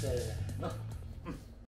せーの